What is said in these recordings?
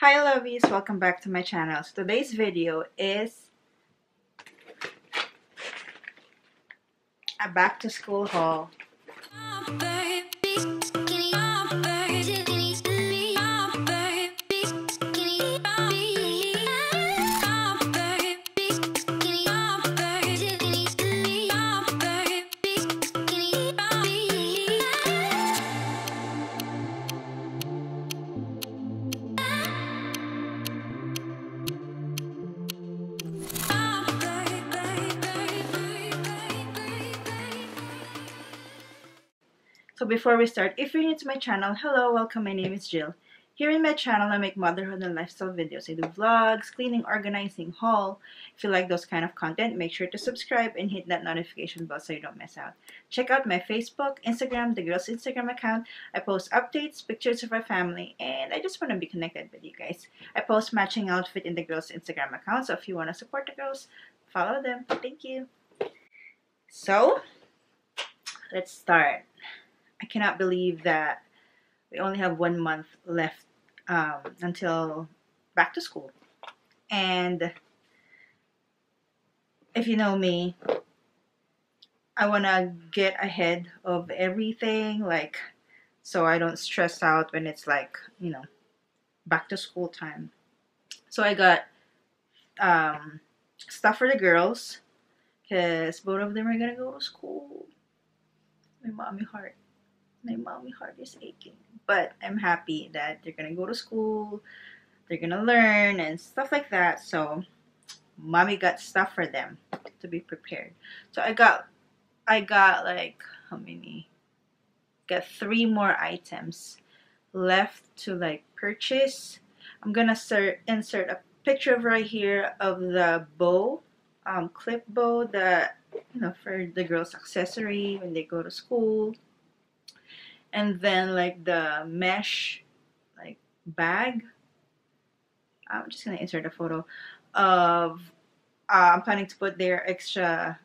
Hi lovies, welcome back to my channel. So today's video is a back to school haul. So before we start, if you're new to my channel, hello, welcome, my name is Jill. Here in my channel, I make motherhood and lifestyle videos. I do vlogs, cleaning, organizing, haul. If you like those kind of content, make sure to subscribe and hit that notification bell so you don't miss out. Check out my Facebook, Instagram, the girls' Instagram account. I post updates, pictures of our family, and I just want to be connected with you guys. I post matching outfit in the girls' Instagram account, so if you want to support the girls, follow them. Thank you. So, let's start. I cannot believe that we only have one month left um, until back to school. And if you know me, I want to get ahead of everything, like, so I don't stress out when it's like, you know, back to school time. So I got um, stuff for the girls because both of them are going to go to school. My mommy heart my mommy heart is aching. But I'm happy that they're gonna go to school, they're gonna learn and stuff like that. So mommy got stuff for them to be prepared. So I got I got like how many? Got three more items left to like purchase. I'm gonna start, insert a picture of right here of the bow, um, clip bow that you know for the girls' accessory when they go to school and then like the mesh like bag. I'm just gonna insert a photo of uh, I'm planning to put their extra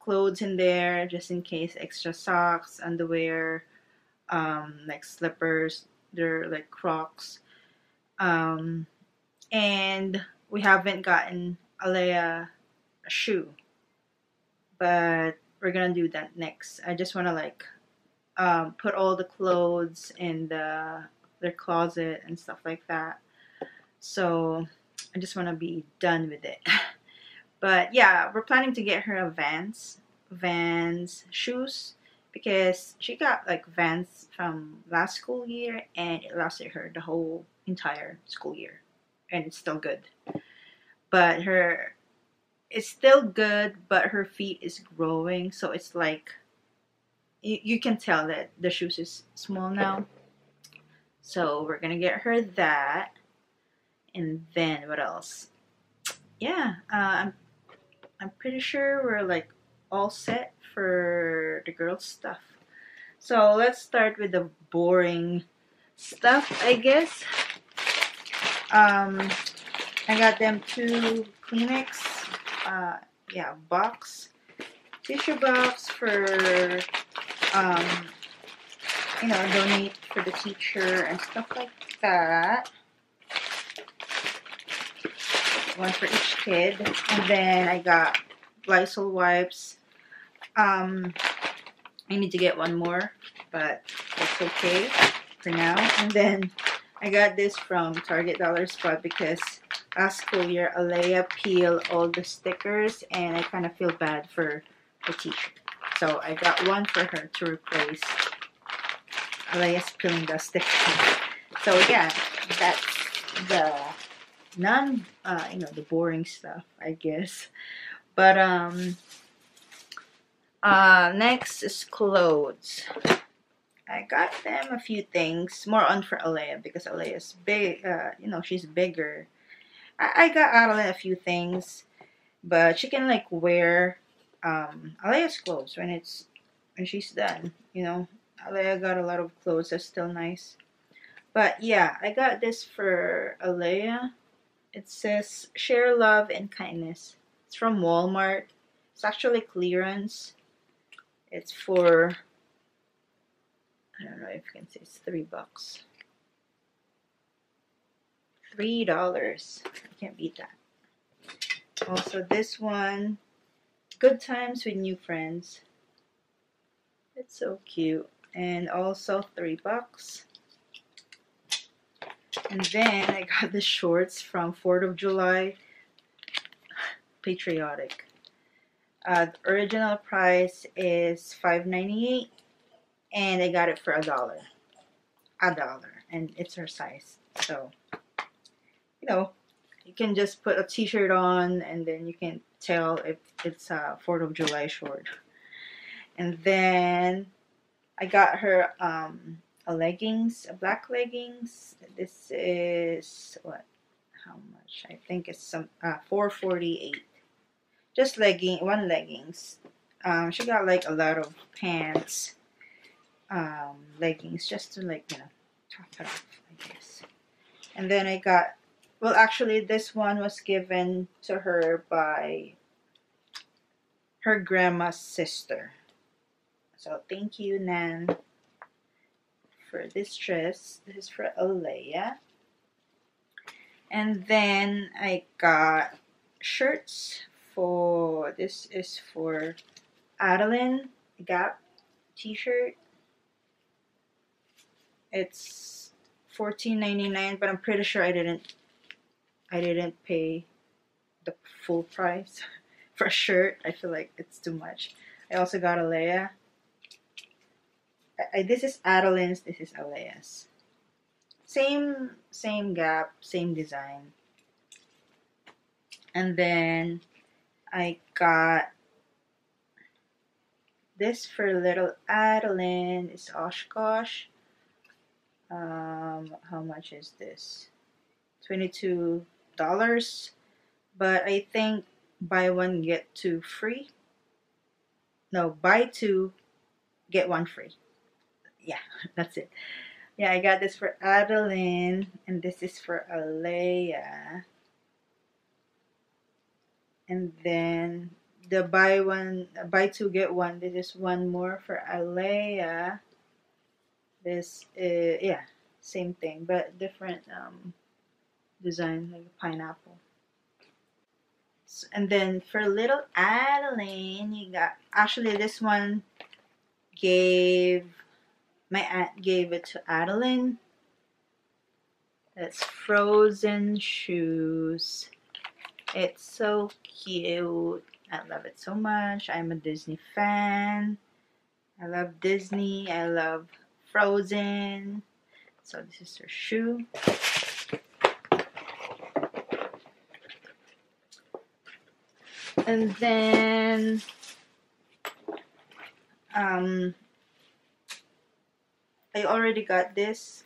clothes in there just in case extra socks underwear um, like slippers they're like crocs. Um, and we haven't gotten Alaiya a shoe but we're gonna do that next. I just want to like um, put all the clothes in the their closet and stuff like that. So I just want to be done with it. But yeah, we're planning to get her a Vans, Vans shoes because she got like Vans from last school year and it lasted her the whole entire school year and it's still good. But her it's still good, but her feet is growing, so it's like you, you can tell that the shoes is small now. So we're gonna get her that. And then what else? Yeah, uh, I'm I'm pretty sure we're like all set for the girls stuff. So let's start with the boring stuff, I guess. Um, I got them two Kleenex, uh, yeah, box, tissue box for um, you know, donate for the teacher and stuff like that. One for each kid. And then I got Lysol wipes. Um, I need to get one more, but that's okay for now. And then I got this from Target Dollar Spot because last school year, Alaiya peeled all the stickers and I kind of feel bad for the teacher. So I got one for her to replace Alaiya's the stick. So yeah, that's the non, uh, you know, the boring stuff, I guess. But um, uh, next is clothes. I got them a few things, more on for Alaiya because Alaiya's big, uh, you know, she's bigger. I, I got Alaiya a few things, but she can like wear um, Alaiya's clothes when it's when she's done. You know, Alaiya got a lot of clothes that's still nice. But yeah, I got this for Alaiya. It says share love and kindness. It's from Walmart. It's actually clearance. It's for I don't know if you can see it's three bucks. three dollars. I can't beat that. Also, this one, Good Times with New Friends. It's so cute, and also three bucks. And then I got the shorts from 4th of July. Patriotic. Uh, the original price is $5.98 and I got it for a dollar. A dollar. And it's her size. So, you know, you can just put a t-shirt on and then you can tell if it's a 4th of July short. And then I got her um, a leggings, a black leggings. This is what? How much? I think it's some uh, 448. Just legging, one leggings. Um, she got like a lot of pants, um, leggings, just to like you know top it off, I guess. And then I got, well, actually, this one was given to her by her grandma's sister. So thank you, Nan for this dress. This is for Alaiya. And then I got shirts for, this is for Adeline Gap t-shirt. It's $14.99, but I'm pretty sure I didn't, I didn't pay the full price for a shirt. I feel like it's too much. I also got Alaiya I, this is Adeline's, this is Alaiya's. Same, same gap, same design. And then I got this for little Adeline is Oshkosh. Um, how much is this? $22. Dollars but I think buy one, get two free. No, buy two, get one free yeah, that's it. Yeah, I got this for Adeline, and this is for Alaiya. And then the buy one, buy two get one. This is one more for Alaiya. This, is, yeah, same thing, but different um, design, like a pineapple. So, and then for little Adeline, you got actually this one gave my aunt gave it to Adeline. That's Frozen shoes. It's so cute. I love it so much. I'm a Disney fan. I love Disney. I love Frozen. So this is her shoe. And then um, I already got this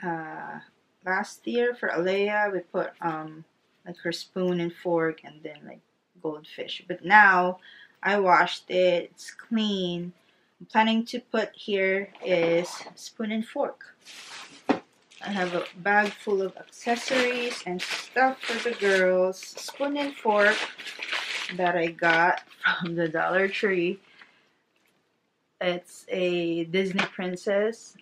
uh, last year for Alaiya. We put um, like her spoon and fork and then like goldfish. But now I washed it. It's clean. I'm planning to put here is spoon and fork. I have a bag full of accessories and stuff for the girls. Spoon and fork that I got from the Dollar Tree. It's a Disney princess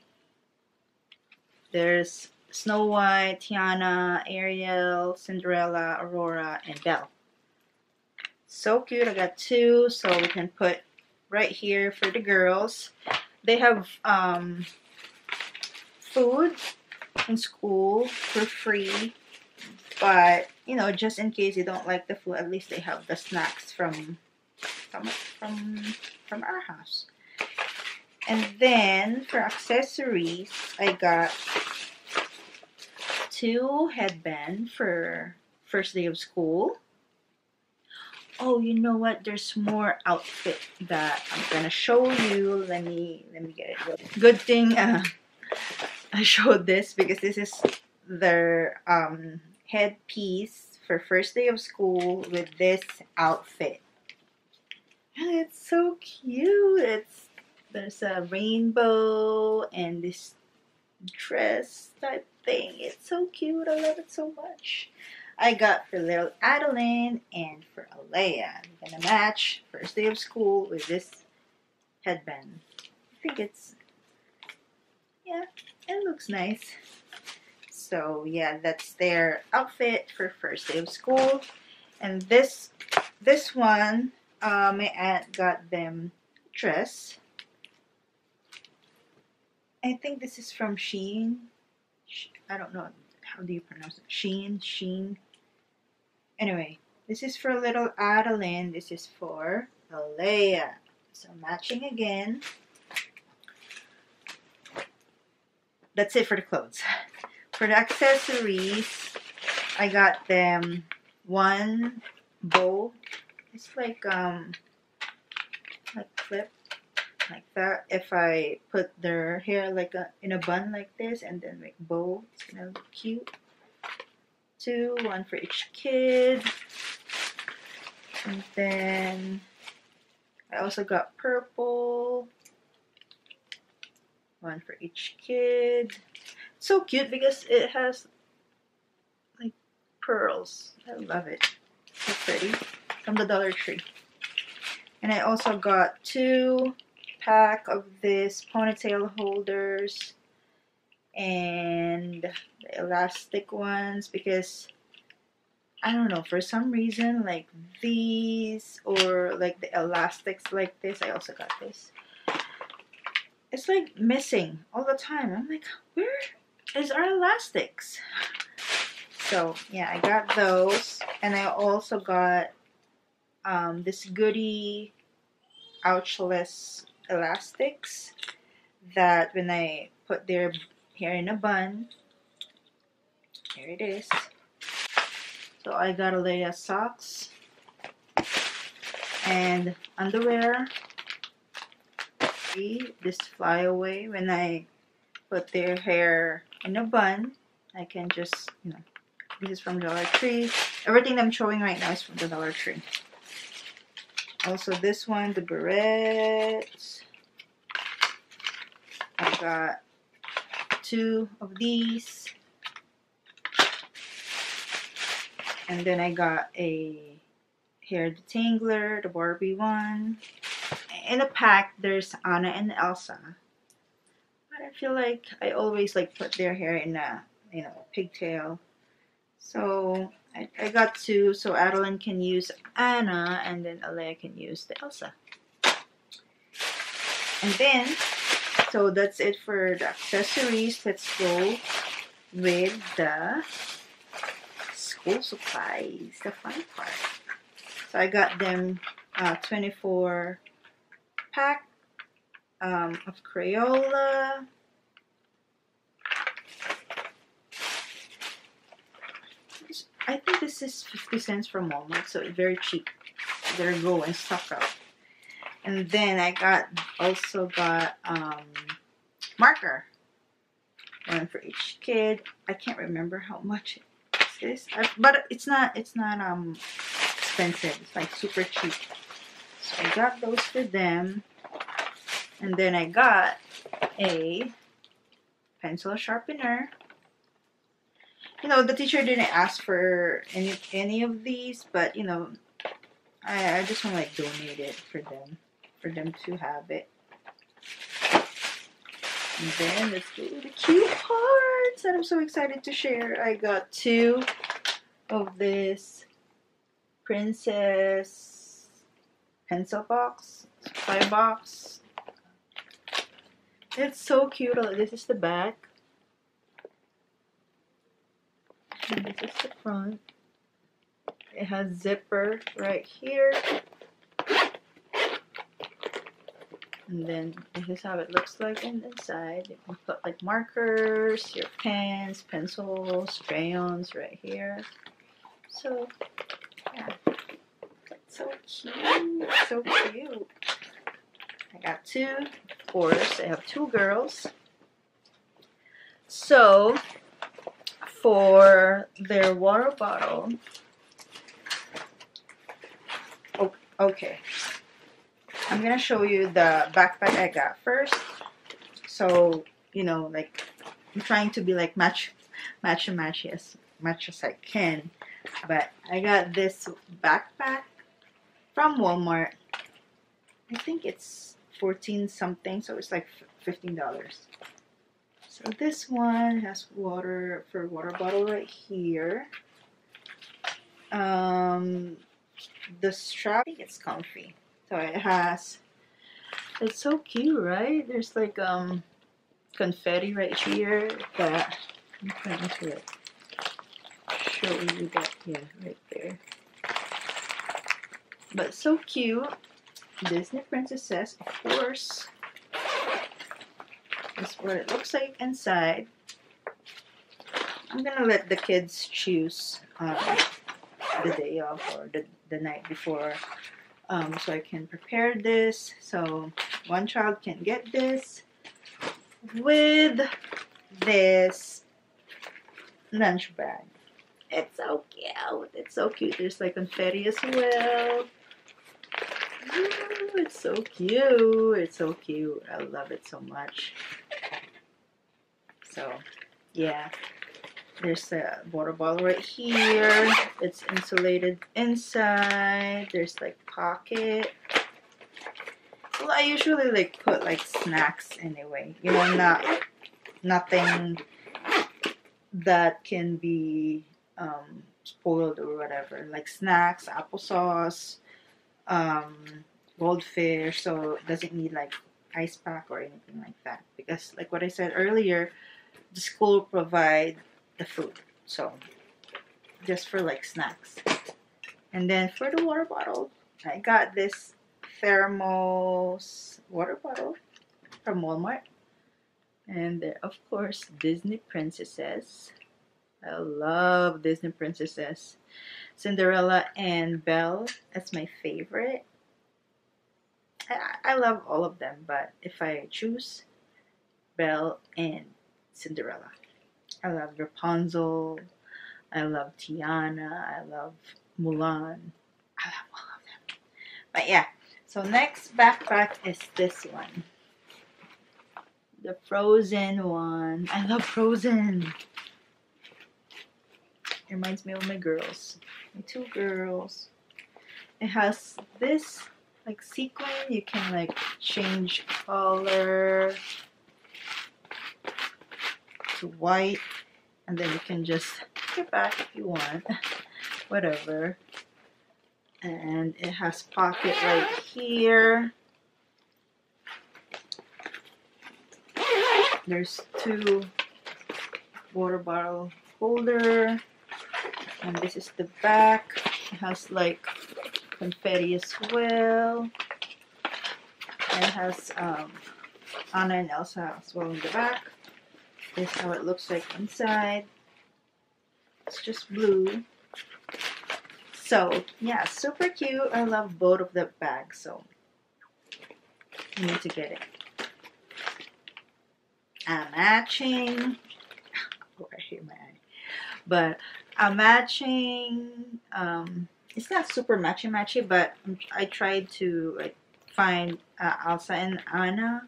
there's Snow White, Tiana, Ariel, Cinderella, Aurora, and Belle. So cute. I got two, so we can put right here for the girls. They have um, food in school for free, but you know, just in case you don't like the food, at least they have the snacks from from from from our house. And then for accessories, I got two headband for first day of school. Oh, you know what? There's more outfit that I'm gonna show you. Let me let me get it. Good thing uh, I showed this because this is their um, headpiece for first day of school with this outfit. And it's so cute. It's there's a rainbow and this dress type thing. It's so cute. I love it so much. I got for little Adeline and for Alaiya. I'm gonna match first day of school with this headband. I think it's, yeah, it looks nice. So yeah, that's their outfit for first day of school. And this this one, uh, my aunt got them dress. I think this is from Shein. I don't know how do you pronounce it. Shein, Sheen. Anyway, this is for little Adeline. This is for Alaiya. So matching again. That's it for the clothes. For the accessories, I got them one bow. It's like um like clip like that. If I put their hair like a in a bun like this and then like bow, it's gonna look cute. Two, one for each kid. And then I also got purple. One for each kid. So cute because it has like pearls. I love it. So pretty. From the Dollar Tree. And I also got two pack of this ponytail holders and the elastic ones because I don't know for some reason like these or like the elastics like this I also got this it's like missing all the time I'm like where is our elastics. So yeah I got those and I also got um, this goody ouchless elastics that when I put their hair in a bun here it is. So I got a layer of socks and underwear. See this fly away when I put their hair in a bun. I can just you know this is from Dollar Tree. Everything I'm showing right now is from the Dollar Tree. Also this one the barrettes. I got two of these. And then I got a hair detangler the Barbie one. In a pack there's Anna and Elsa but I feel like I always like put their hair in a you know pigtail. So I, I got two. So Adeline can use Anna and then Alaiya can use the Elsa. And then so that's it for the accessories. Let's go with the school supplies the fun part. So I got them uh, 24 pack um, of Crayola I think this is 50 cents from Walmart, so very cheap. You go and stock up. And then I got also got um, marker. One for each kid. I can't remember how much this is, but it's not it's not um expensive. It's like super cheap. So I got those for them. And then I got a pencil sharpener you know, the teacher didn't ask for any any of these, but you know, I, I just want to like donate it for them, for them to have it. And then let's do the cute hearts that I'm so excited to share. I got two of this princess pencil box, supply box. It's so cute. Oh, this is the back. And this is the front. It has zipper right here. And then this is how it looks like inside. You can put like markers, your pens, pencils, crayons right here. So, yeah. so cute. So cute. I got two, course. I have two girls. So, for their water bottle. Oh, okay. I'm gonna show you the backpack I got first. So, you know, like I'm trying to be like match match and match as much as I can. But I got this backpack from Walmart. I think it's 14 something, so it's like $15. So this one has water for water bottle right here. Um, the strap, I think it's comfy. So it has, it's so cute, right? There's like um confetti right here that, I'm trying to show you that, yeah, right there. But so cute. Disney princesses, of course. This is what it looks like inside. I'm gonna let the kids choose um, the day of or the, the night before um, so I can prepare this. So one child can get this with this lunch bag. It's so cute. It's so cute. There's like confetti as well. Ooh, it's so cute. It's so cute. I love it so much. So, yeah. There's a water bottle right here. It's insulated inside. There's like pocket. Well, I usually like put like snacks anyway. You know, not nothing that can be um, spoiled or whatever. Like snacks, applesauce, um, goldfish. So it doesn't need like ice pack or anything like that. Because like what I said earlier, the school provide the food. So just for like snacks. And then for the water bottle, I got this thermos water bottle from Walmart. And there, of course, Disney princesses. I love Disney princesses. Cinderella and Belle, that's my favorite. I, I love all of them, but if I choose Belle and Cinderella. I love Rapunzel. I love Tiana. I love Mulan. I love all of them. But yeah, so next backpack is this one. The Frozen one. I love Frozen. It reminds me of my girls. My two girls. It has this like sequin. You can like change color to white and then you can just get back if you want whatever and it has pocket right here there's two water bottle holder and this is the back it has like confetti as well and it has um, Anna and Elsa as well in the back this is how it looks like inside. It's just blue. So, yeah, super cute. I love both of the bags, so I need to get it. A matching, oh, I hate my eye, but a matching, um, it's not super matchy matchy, but I tried to like find uh, Elsa and Anna,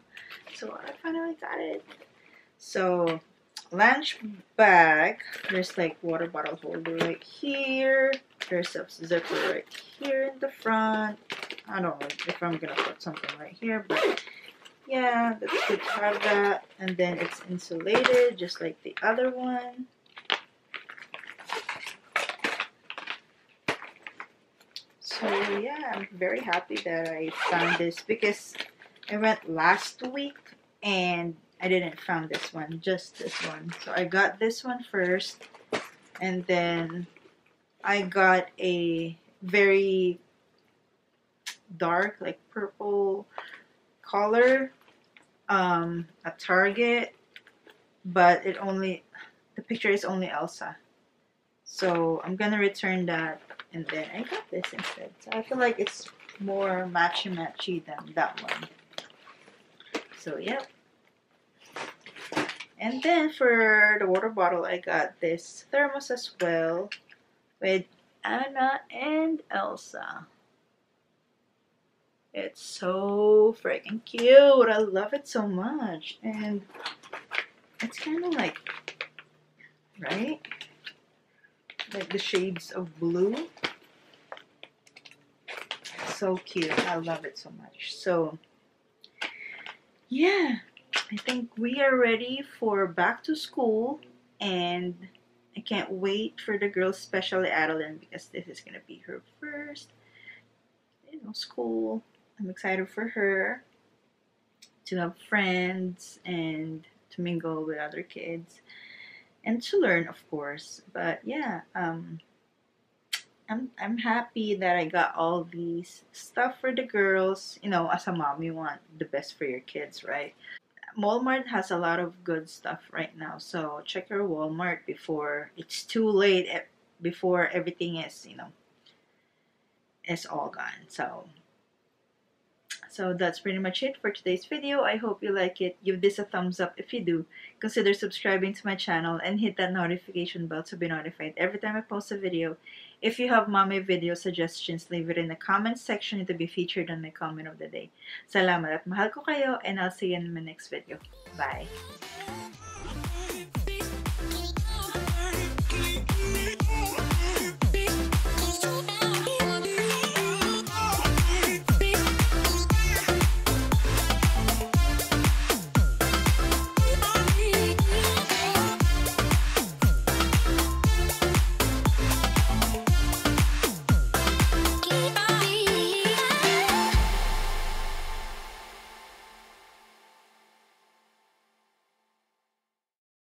so I finally got it. So lunch bag, there's like water bottle holder right here. There's a zipper right here in the front. I don't know if I'm gonna put something right here, but yeah, that's good to have that. And then it's insulated just like the other one. So yeah, I'm very happy that I found this because I went last week and I didn't found this one, just this one. So I got this one first, and then I got a very dark, like purple color um, at Target, but it only, the picture is only Elsa. So I'm gonna return that, and then I got this instead. So I feel like it's more matchy-matchy than that one. So, yep. And then for the water bottle, I got this thermos as well with Anna and Elsa. It's so freaking cute. I love it so much. And it's kind of like, right? Like the shades of blue. So cute. I love it so much. So, yeah I think we are ready for back to school and I can't wait for the girls, especially Adeline, because this is gonna be her first you know, school. I'm excited for her to have friends and to mingle with other kids and to learn of course. But yeah, um I'm I'm happy that I got all these stuff for the girls. You know, as a mom, you want the best for your kids, right? Walmart has a lot of good stuff right now, so check your Walmart before it's too late. eh, Before everything is, you know, is all gone. So, so that's pretty much it for today's video. I hope you like it. Give this a thumbs up if you do. Consider subscribing to my channel and hit that notification bell to be notified every time I post a video. If you have mommy video suggestions, leave it in the comments section to be featured on my comment of the day. Salamat at mahal ko kayo and I'll see you in my next video. Bye!